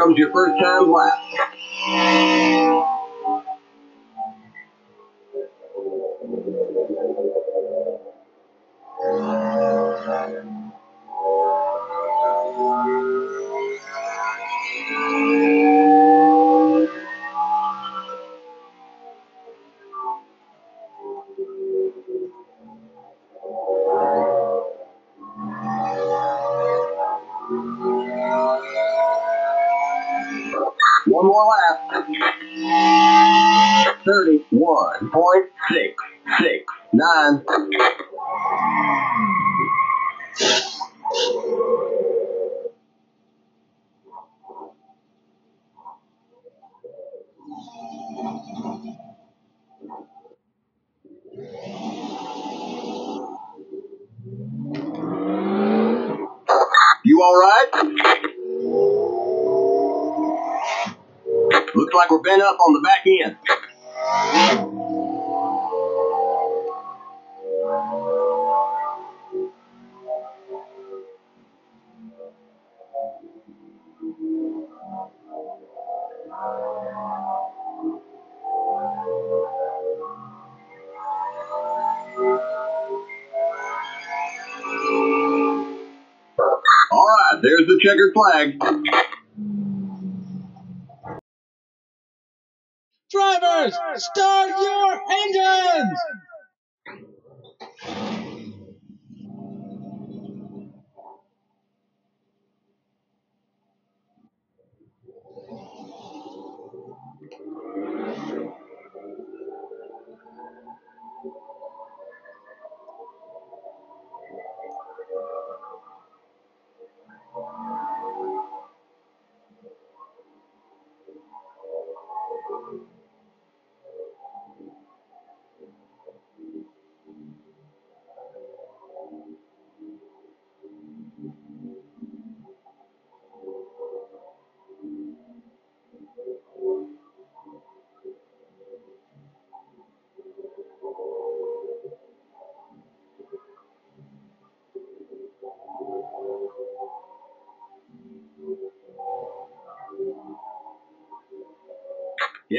comes your first time. You alright? Looks like we're bent up on the back end. Flag. Drivers, start your engines!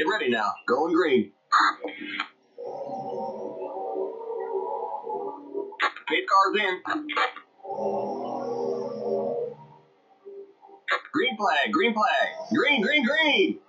Get ready now. Going green. Pit car's in. Green flag, green flag. Green, green, green.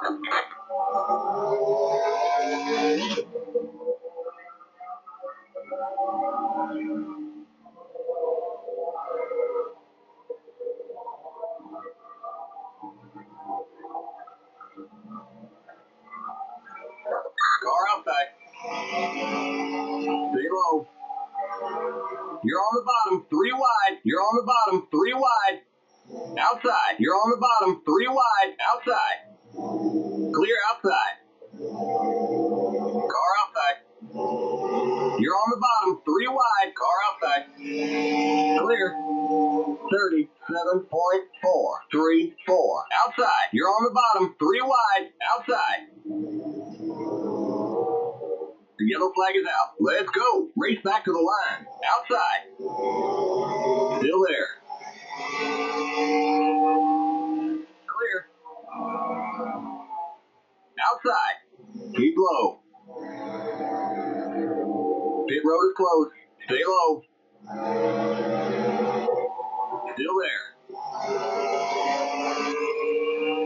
Stay low. Still there.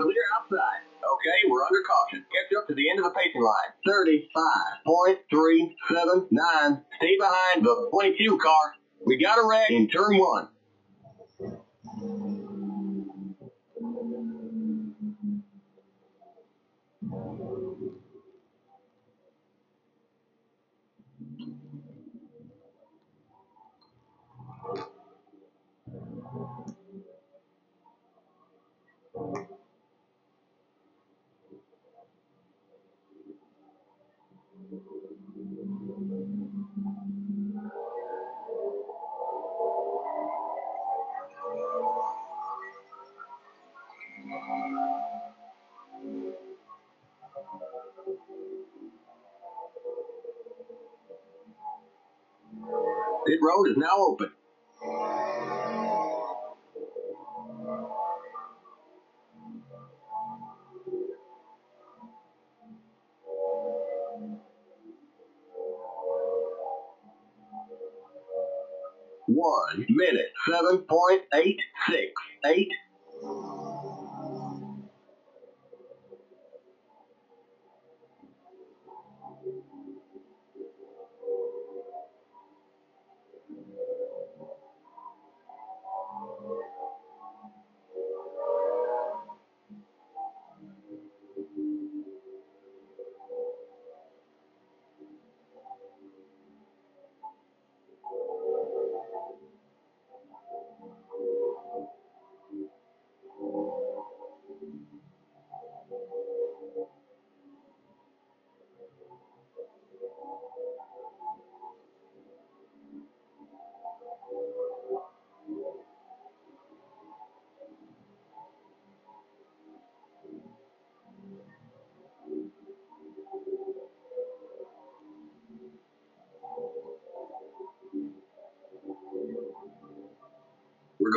Clear outside. Okay, we're under caution. Catch up to the end of the pacing line. 35.379. Stay behind the 22 car. We got a wreck in turn one. Pit Road is now open. One minute, seven point.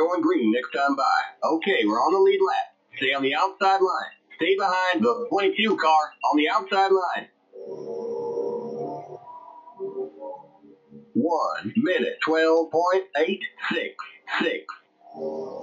Going green next time by. Okay, we're on the lead lap. Stay on the outside line. Stay behind the 22 car on the outside line. One minute, 12.866.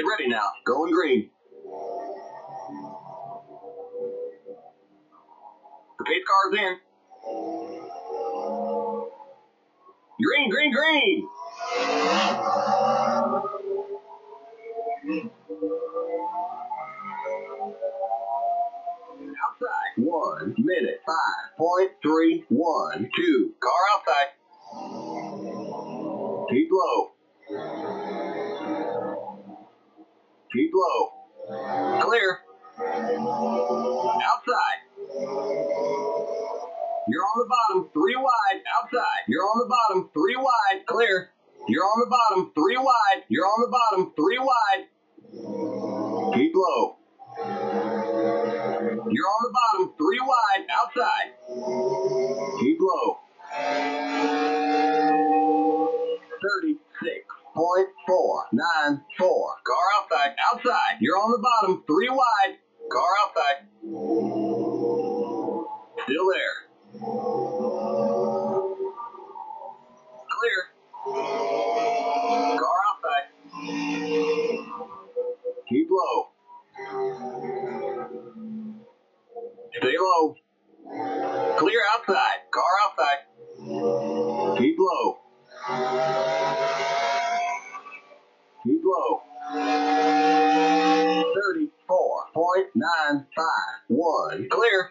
Get ready now. Going green. Car outside. Keep low. Keep low. 34.951. Clear.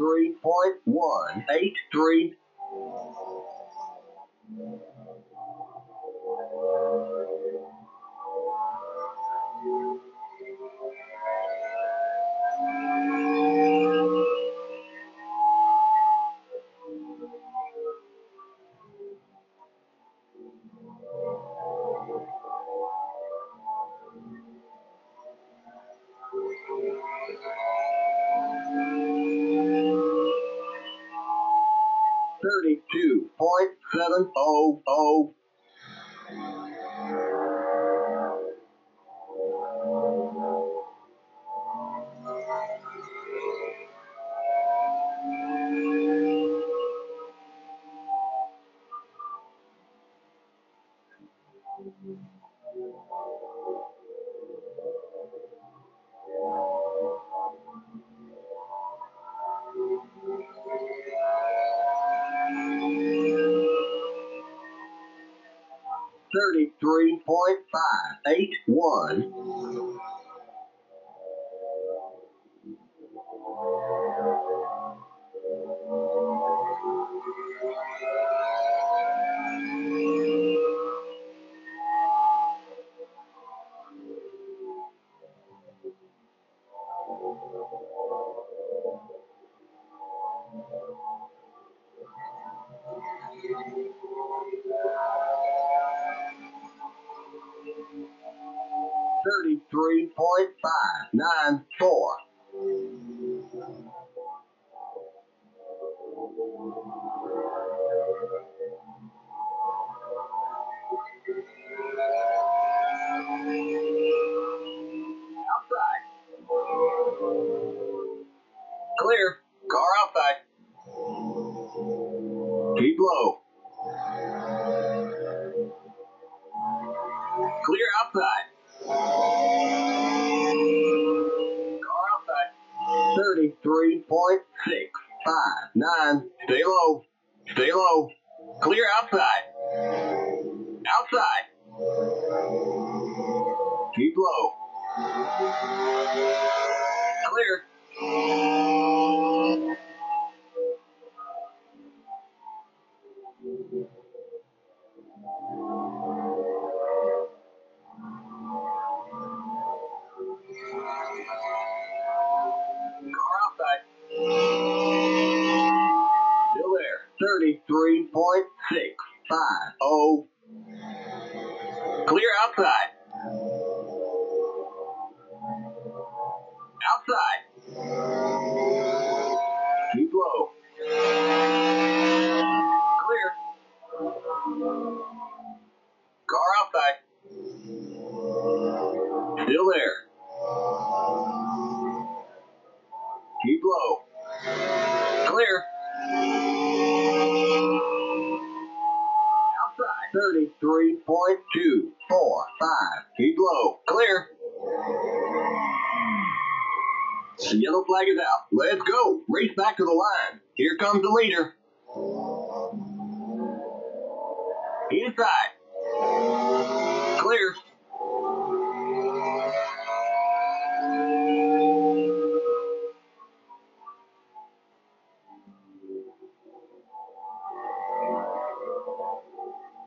3.183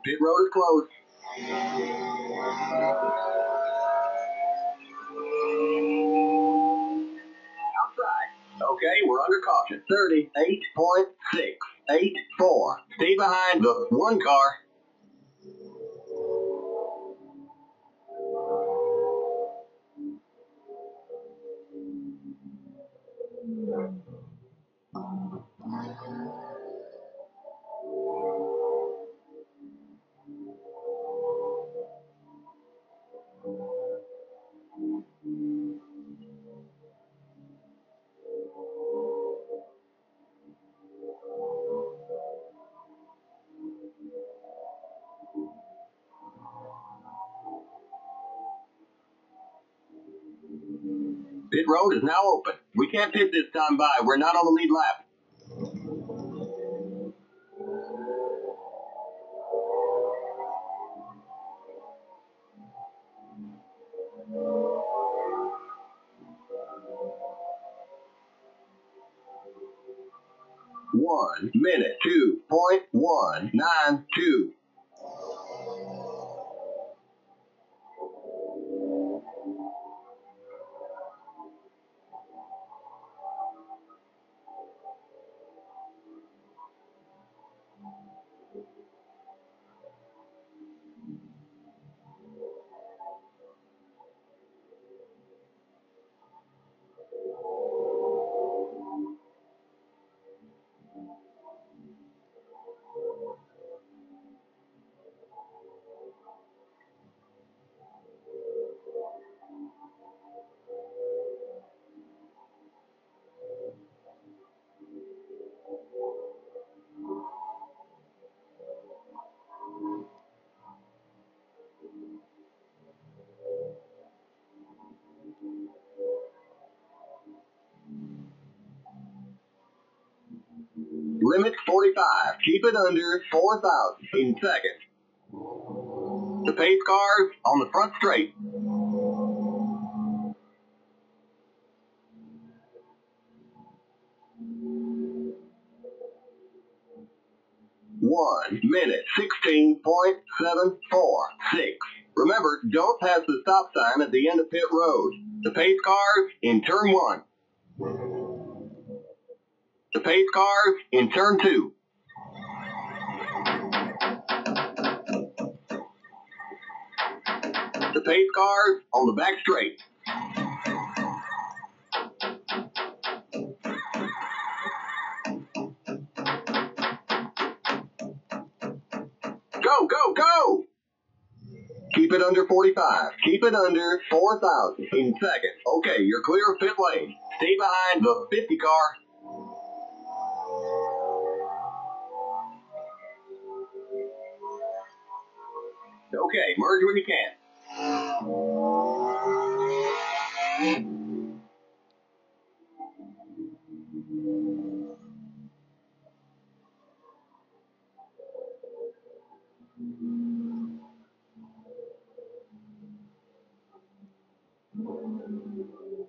Pit road is closed. Outside. Okay, we're under caution. 38.684. Stay behind the one car. is now open. We can't take this time by. We're not on the lead lap. Limit 45. Keep it under 4,000 in seconds. The pace cars on the front straight. One minute, 16.746. Remember, don't pass the stop sign at the end of pit road. The pace cars in turn one. Pace cars in turn two. The pace cars on the back straight. Go, go, go! Keep it under 45. Keep it under 4,000 in seconds. Okay, you're clear of pit lane. Stay behind the 50 car. Okay, merge when you can.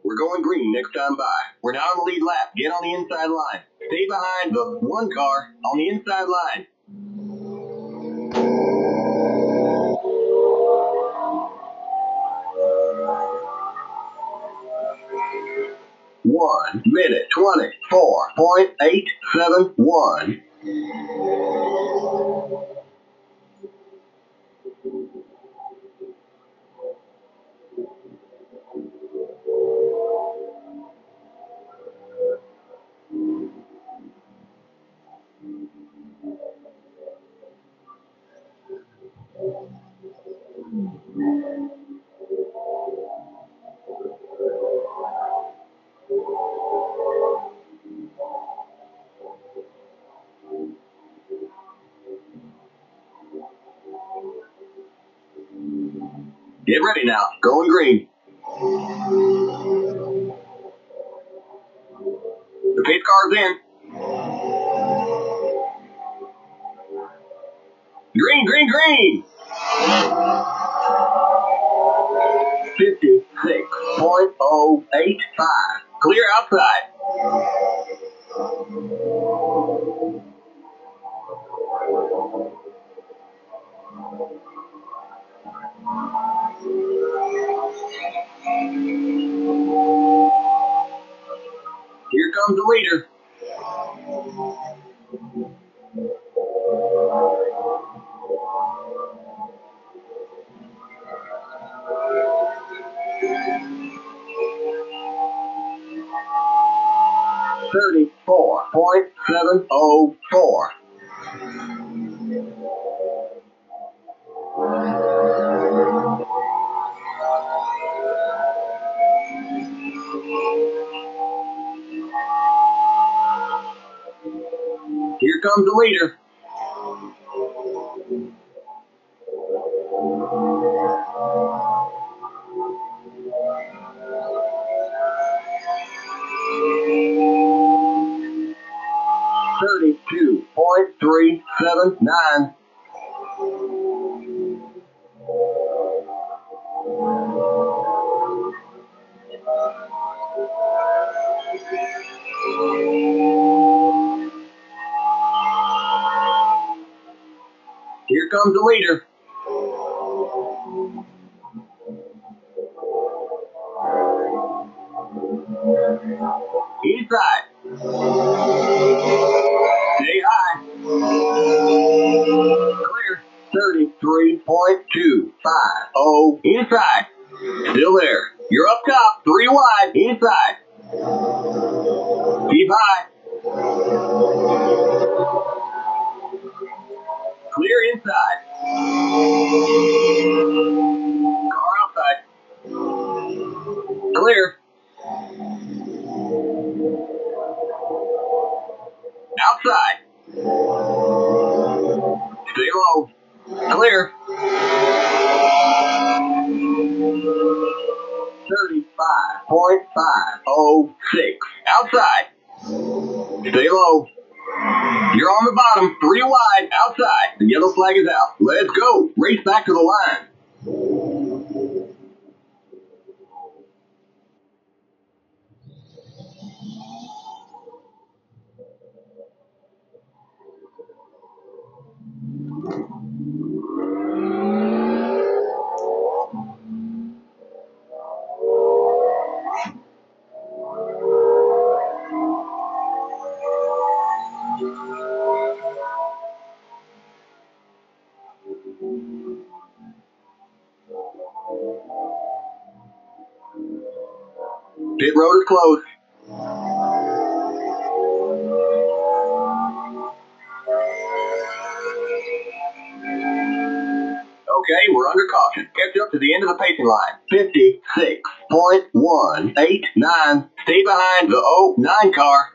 We're going green next time by. We're now on the lead lap. Get on the inside line. Stay behind the one car on the inside line. 1 minute 24.871. Get ready now. Going green. The pace car's in. Green, green, green. 56.085. Clear outside. Here comes comes the leader. Line. 56.189. Stay behind the 09 car.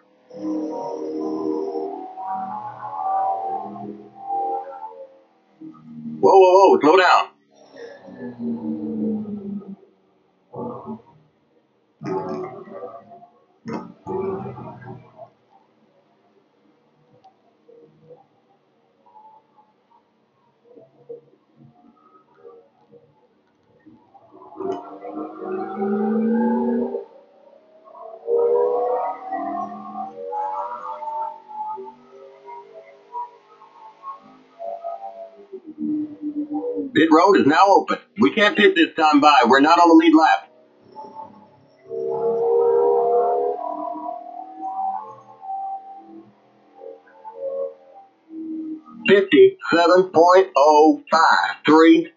Can't pit this time by. We're not on the lead lap. Fifty-seven point oh five three.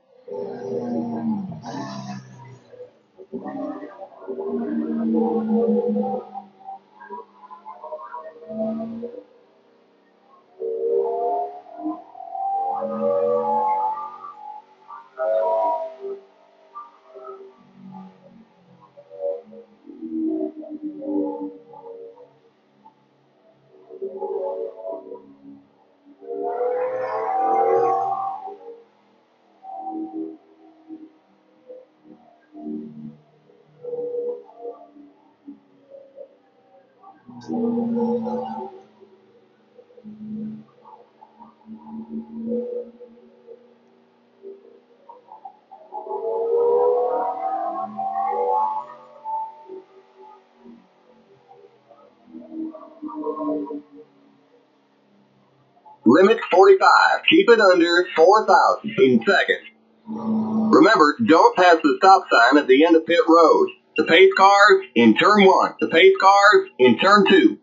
Keep it under 4,000 in seconds. Remember, don't pass the stop sign at the end of pit road. The pace cars in turn one. The pace cars in turn two.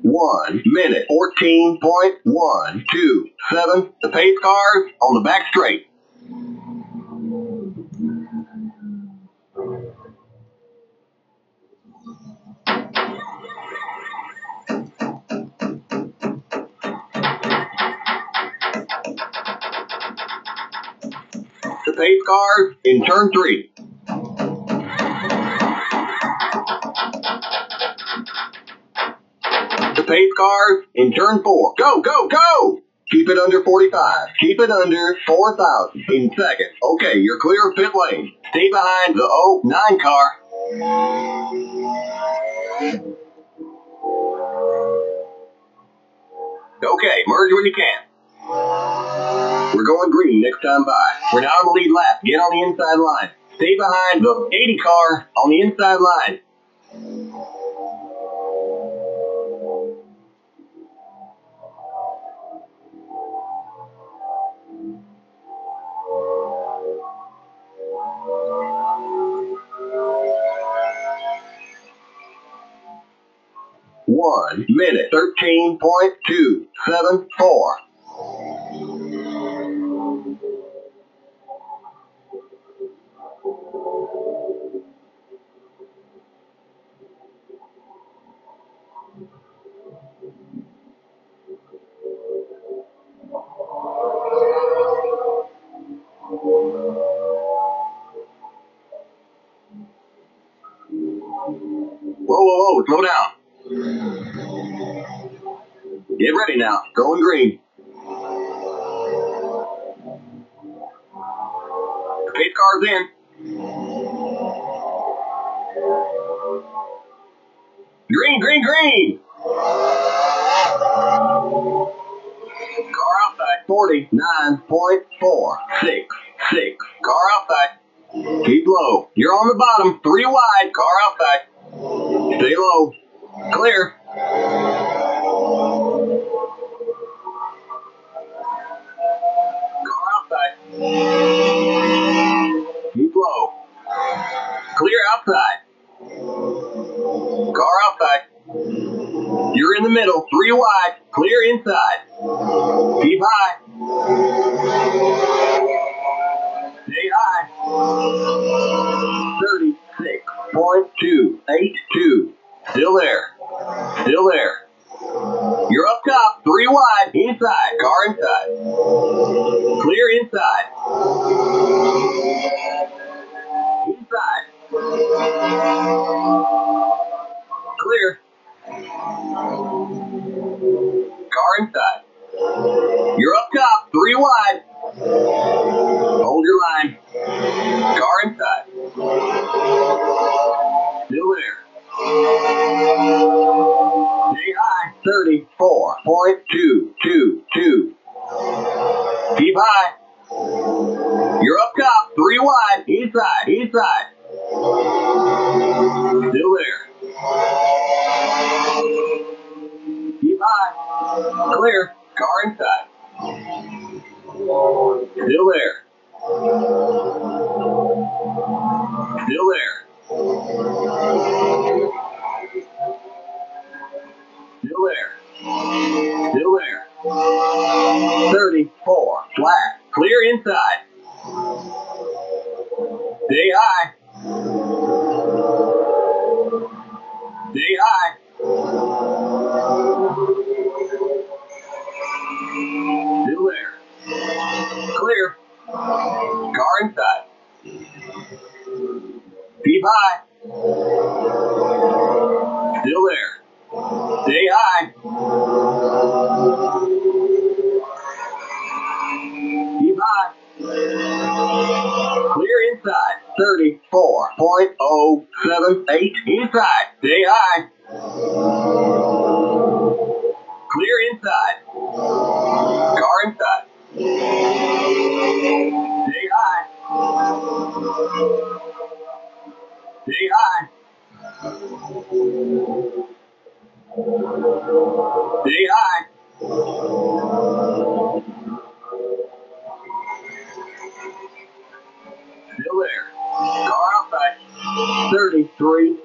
One minute, 14.127. The pace cars on the back straight. Cars in turn three. The pace cars in turn four. Go, go, go! Keep it under 45. Keep it under 4,000 in seconds. Okay, you're clear of pit lane. Stay behind the 09 car. Okay, merge when you can. We're going green next time by. We're now on the lead lap. Get on the inside line. Stay behind the 80 car on the inside line. One minute, 13.274.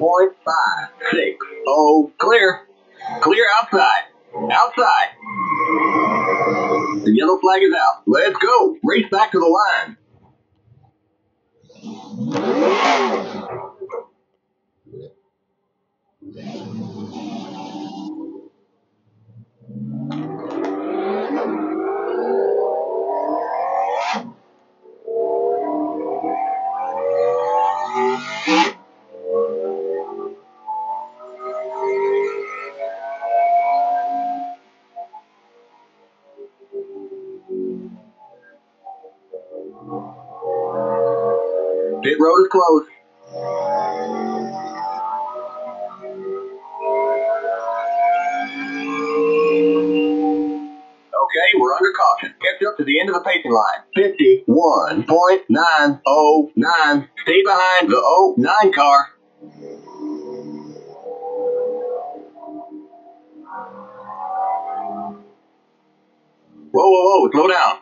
point five six. Oh, clear. Clear outside. Outside. The yellow flag is out. Let's go. Race back to the line. line 51.909. Stay behind the 09 car. Whoa, whoa, whoa, slow down.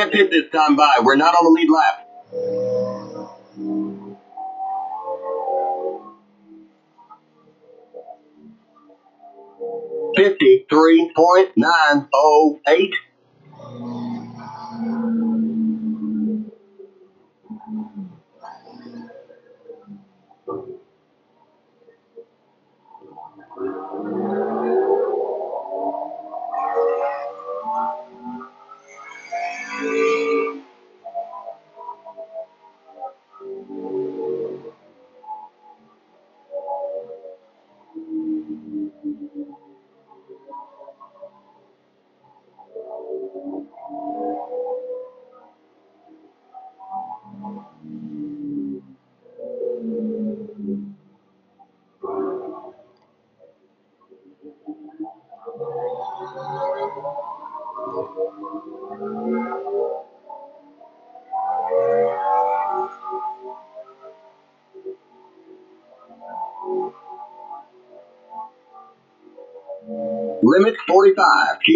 Champion this time by. We're not on the lead lap. Fifty-three point nine oh eight.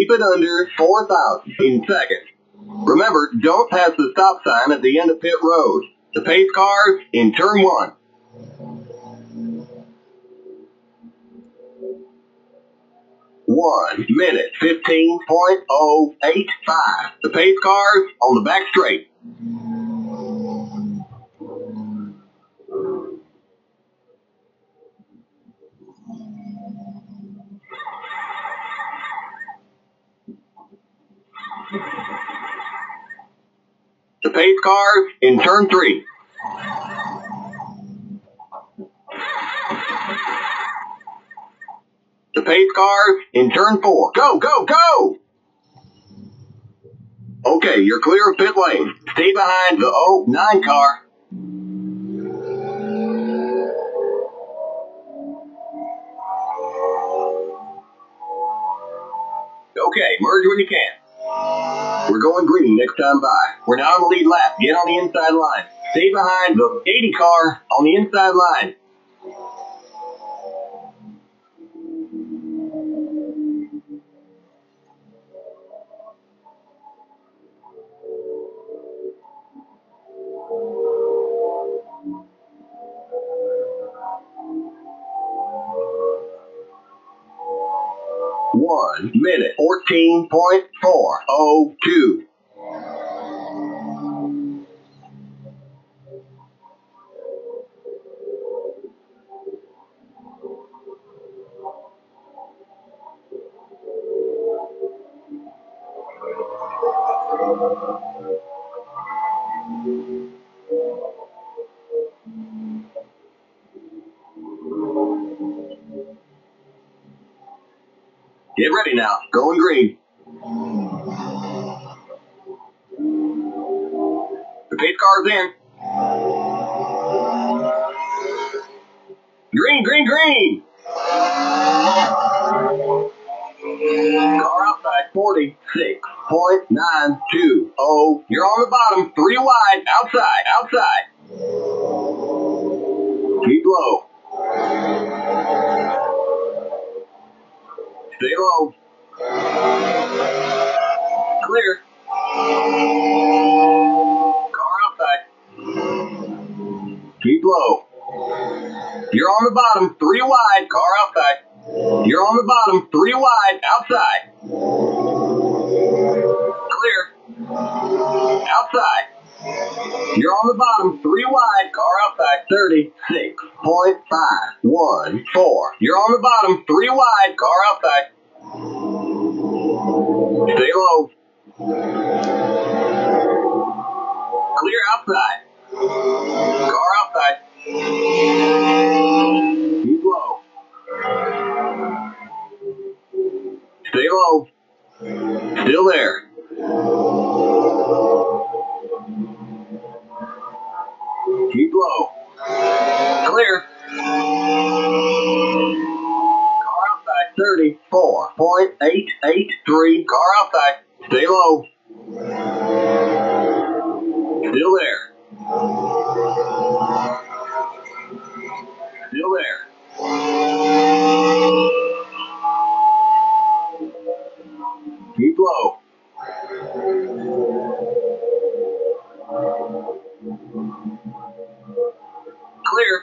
Keep it under 4,000 in seconds. Remember, don't pass the stop sign at the end of pit road. The pace cars in turn one. One minute, 15.085. The pace cars on the back straight. Cars in turn three. The pace car in turn four. Go, go, go! Okay, you're clear of pit lane. Stay behind the 09 car. Okay, merge when you can. We're going green next time by. We're now on the lead lap. Get on the inside line. Stay behind the 80 car on the inside line. 14.402. Going green. The pace car's in. Green, green, green. Car outside 46.920. Oh, You're on the bottom. Three wide. Outside, outside. Three wide, outside. Clear. Outside. You're on the bottom, three wide, car outside, 36.514. You're on the bottom, three wide, car outside. Stay low. Clear outside. Car outside. Stay low. Still there. Keep low. Clear. Car outside 34.883. Car outside. Stay low. Still there. Still there. Keep low. Clear.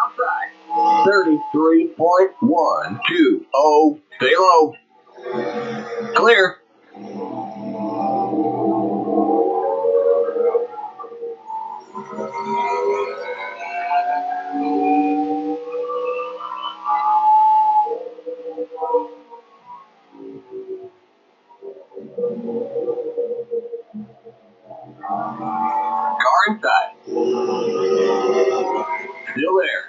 Outside. 33.120. Stay low. Clear. Car inside. Still there.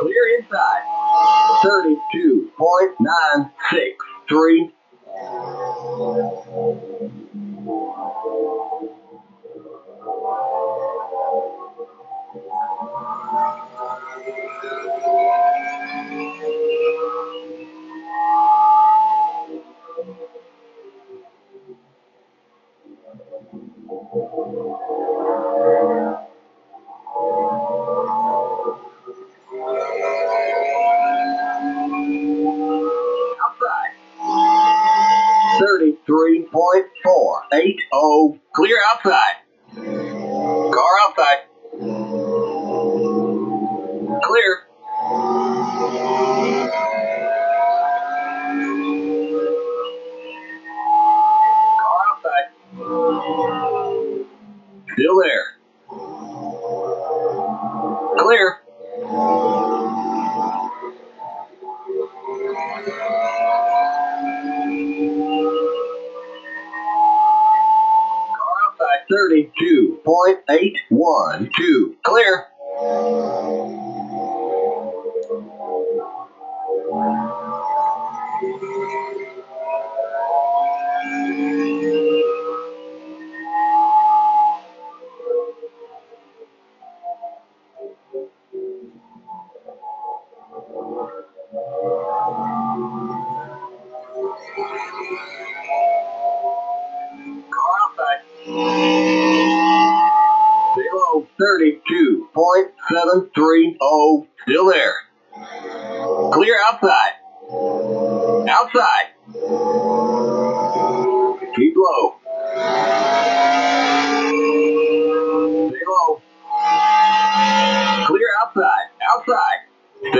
Clear inside. 32.963.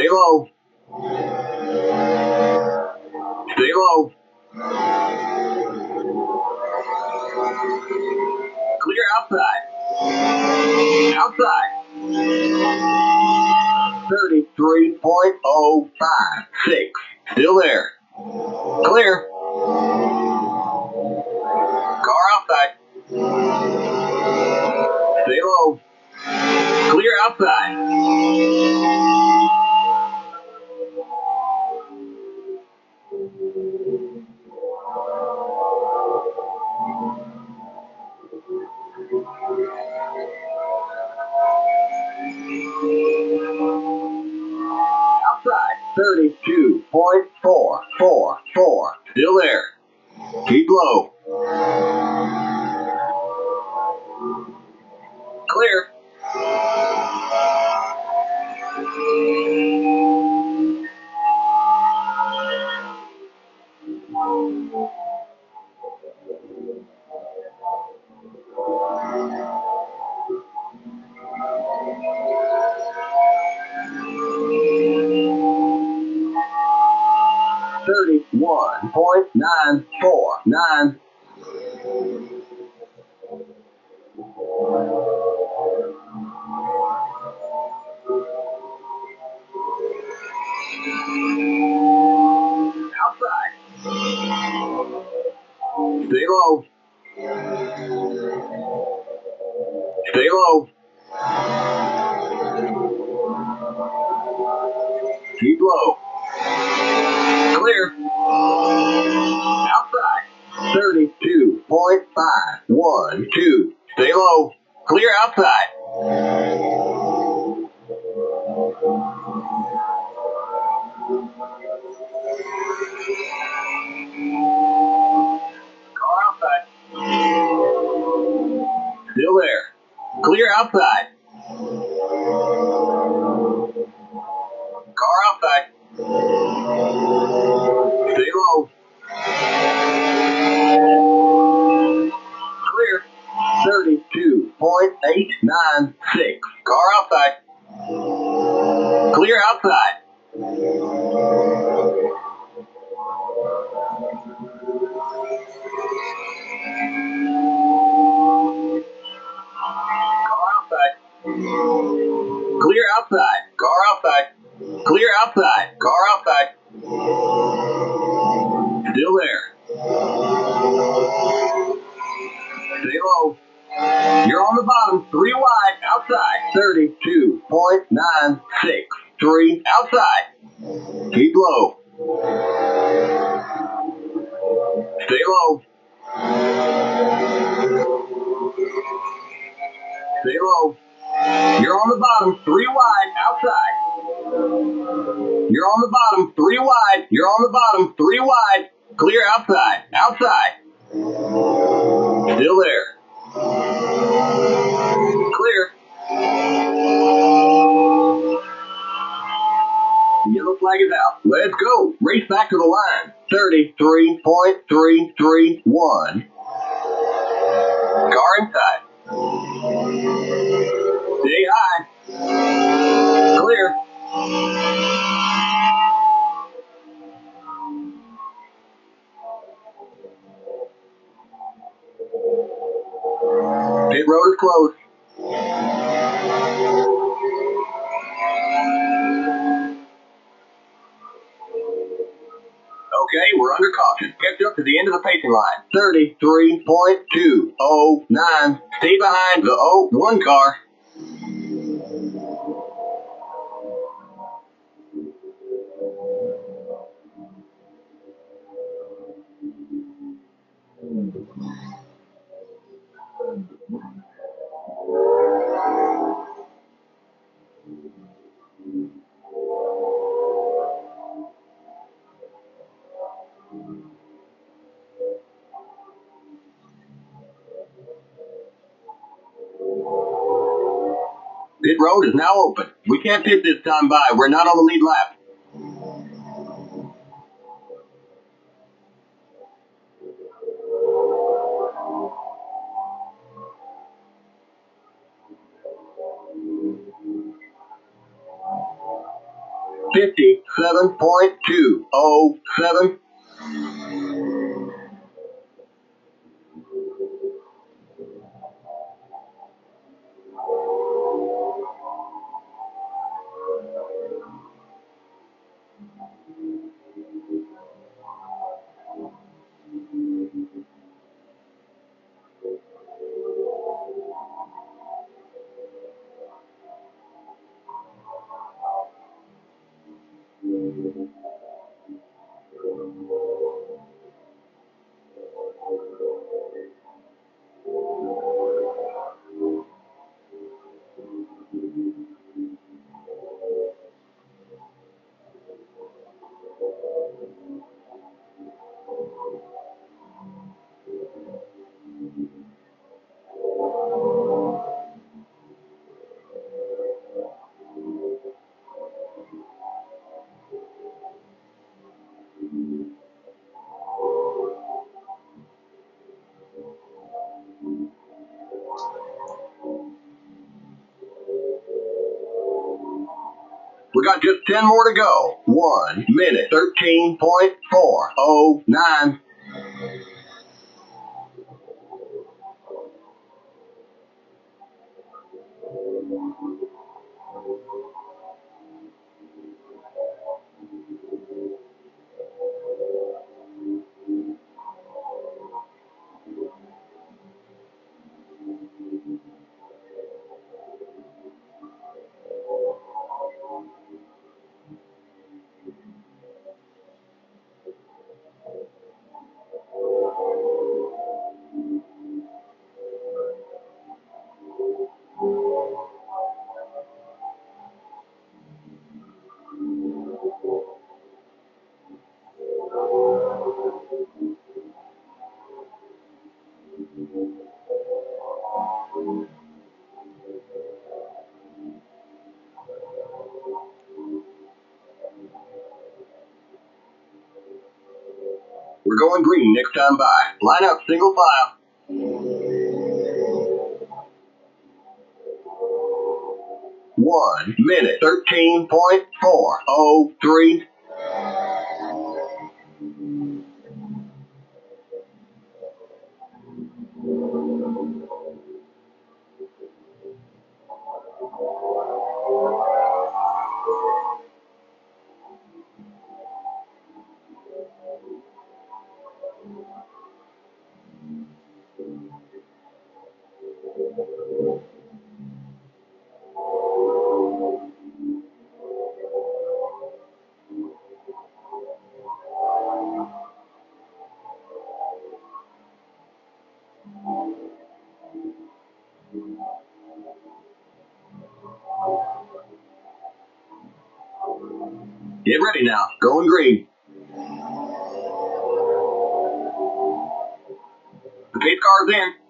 Stay low. Stay low. Clear outside. Outside. 33.056. Still there. Clear. Car outside. Stay low. Clear outside. 32.444. Still there. Keep low. Clear. point nine four nine. Outside. Stay low. Stay low. Keep low. point five. One, two. Stay low. Clear outside. Car outside. Still there. Clear outside. Okay, we're under caution. Catch up to the end of the pacing line. 33.209. Stay behind the 01 car. Now open. We can't pit this time by. We're not on the lead lap. Fifty-seven point two oh seven. We got just 10 more to go. One minute, 13.409. Green next time by. Line up single file. One minute, 13.403. Get ready now. Going green. The pace car's in.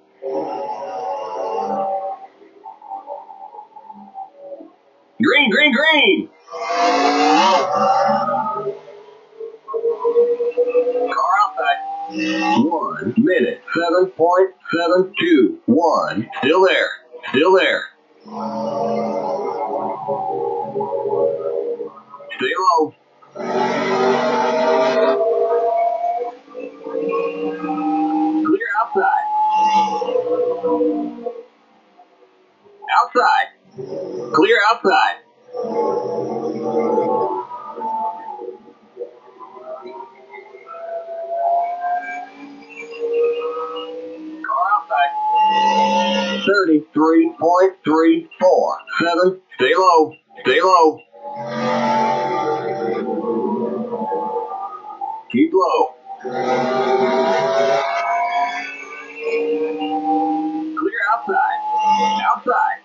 Outside.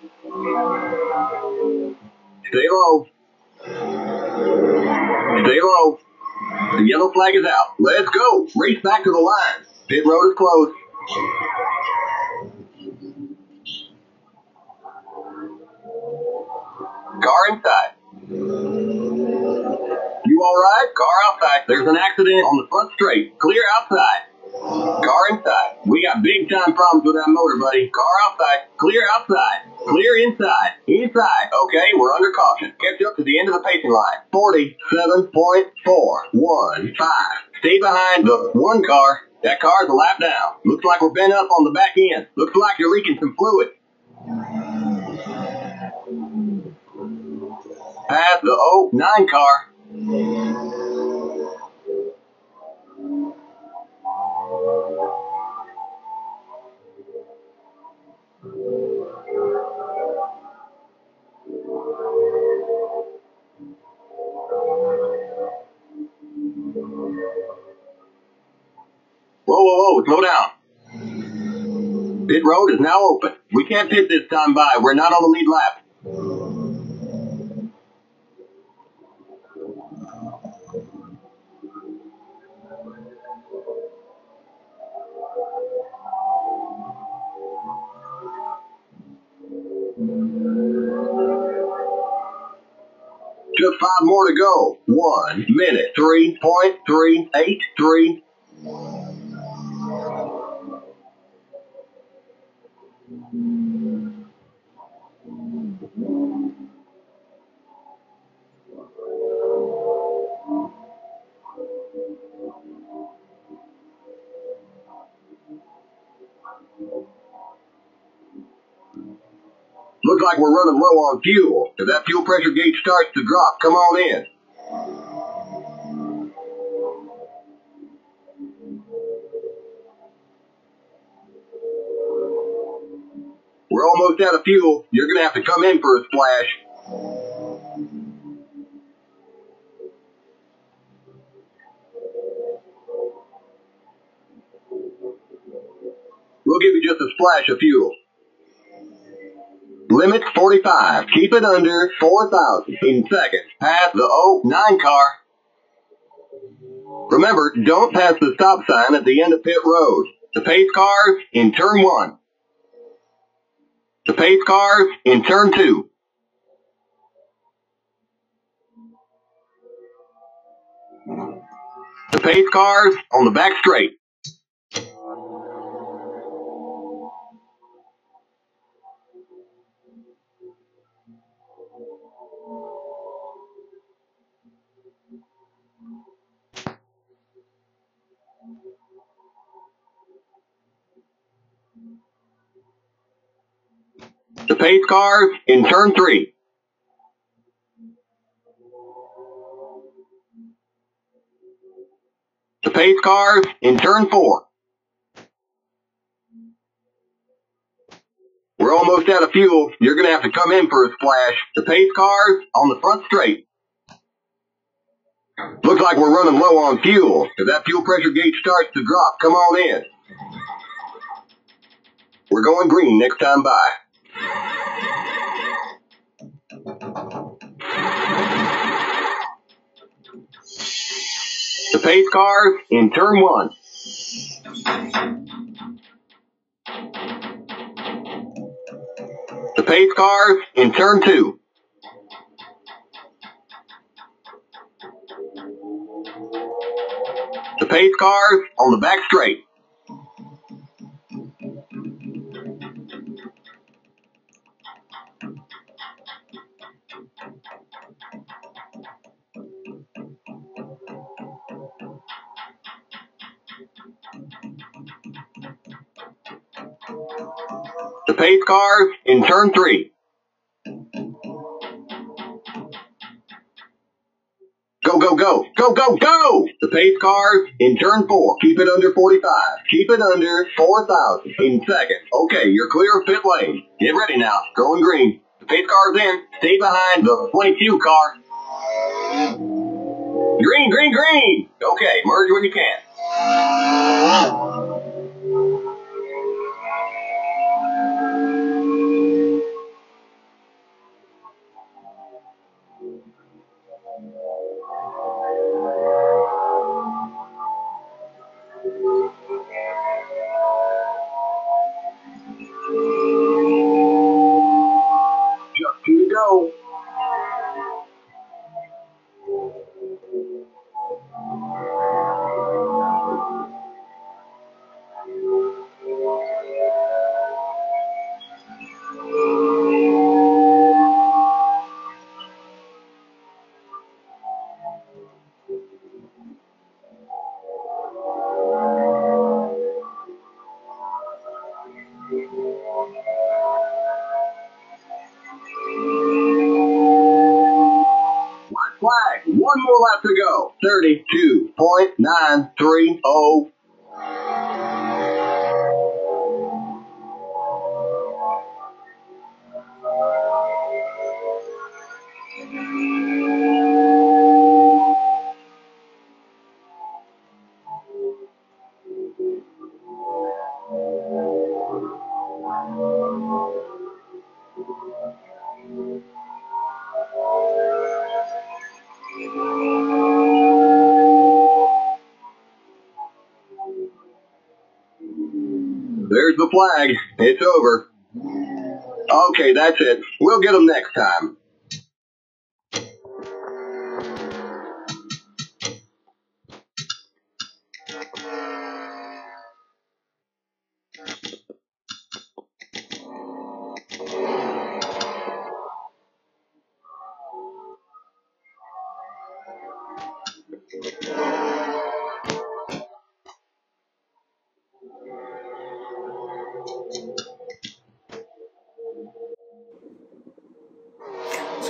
Stay low. Stay low. The yellow flag is out. Let's go. Race back to the line. Pit road is closed. Car inside. You alright? Car outside. There's an accident on the front straight. Clear outside. Car inside. We got big time problems with that motor, buddy. Car outside. Clear outside. Clear inside. Inside. Okay, we're under caution. Catch up to the end of the pacing line. 47.415. Stay behind the one car. That car's a lap down. Looks like we're bent up on the back end. Looks like you're leaking some fluid. Pass the 09 car. Whoa, whoa, whoa, slow down. Pit road is now open. We can't pit this time by. We're not on the lead lap. Just five more to go. One minute, 3.383. Looks like we're running low on fuel. If that fuel pressure gauge starts to drop, come on in. We're almost out of fuel. You're going to have to come in for a splash. We'll give you just a splash of fuel. Limit 45. Keep it under 4,000 in seconds. Pass the 09 car. Remember, don't pass the stop sign at the end of pit road. The pace cars in turn 1. The pace cars in turn 2. The pace cars on the back straight. The pace cars in turn 3. The pace cars in turn 4. We're almost out of fuel. You're going to have to come in for a splash. The pace cars on the front straight. Looks like we're running low on fuel. If that fuel pressure gauge starts to drop, come on in. We're going green next time by. The pace cars in turn one. The pace cars in turn two. The pace cars on the back straight. Pace car in turn three. Go, go, go, go, go, go! The pace car in turn four. Keep it under 45. Keep it under 4,000 in second. Okay, you're clear of pit lane. Get ready now. Going green. The pace car's in. Stay behind the 22 car. Green, green, green! Okay, merge when you can. 32.930. It's over. Okay, that's it. We'll get them next time.